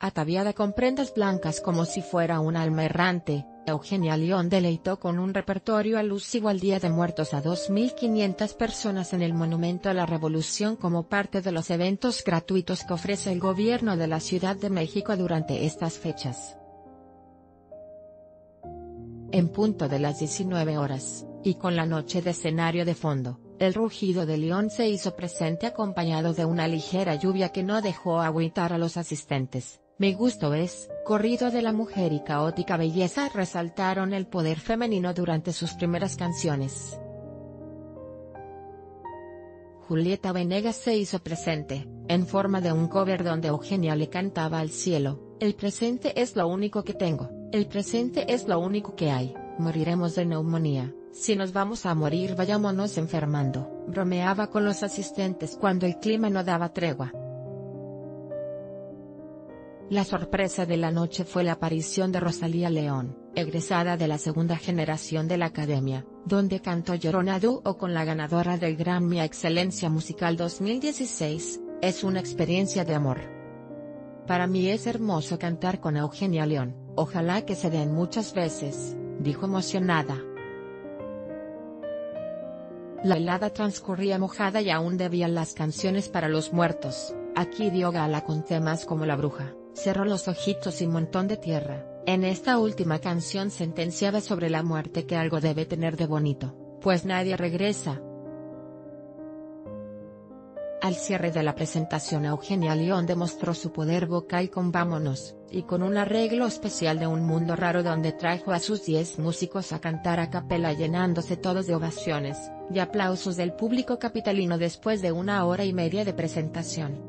Ataviada con prendas blancas como si fuera un alma errante, Eugenia León deleitó con un repertorio alusivo al Día de Muertos a 2.500 personas en el Monumento a la Revolución como parte de los eventos gratuitos que ofrece el gobierno de la Ciudad de México durante estas fechas. En punto de las 19 horas, y con la noche de escenario de fondo, el rugido de león se hizo presente acompañado de una ligera lluvia que no dejó agüitar a los asistentes. Me gusto es, corrido de la mujer y caótica belleza resaltaron el poder femenino durante sus primeras canciones. Julieta Venegas se hizo presente, en forma de un cover donde Eugenia le cantaba al cielo, el presente es lo único que tengo, el presente es lo único que hay, moriremos de neumonía, si nos vamos a morir vayámonos enfermando, bromeaba con los asistentes cuando el clima no daba tregua. La sorpresa de la noche fue la aparición de Rosalía León, egresada de la segunda generación de la Academia, donde cantó Llorona dúo con la ganadora del Grammy a Excelencia Musical 2016, es una experiencia de amor. Para mí es hermoso cantar con Eugenia León, ojalá que se den muchas veces, dijo emocionada. La helada transcurría mojada y aún debían las canciones para los muertos, aquí dio gala con temas como La Bruja, cerró los ojitos y montón de tierra. En esta última canción sentenciaba sobre la muerte que algo debe tener de bonito, pues nadie regresa. Al cierre de la presentación Eugenia León demostró su poder vocal con Vámonos, y con un arreglo especial de Un Mundo Raro donde trajo a sus 10 músicos a cantar a capela llenándose todos de ovaciones, y aplausos del público capitalino después de una hora y media de presentación.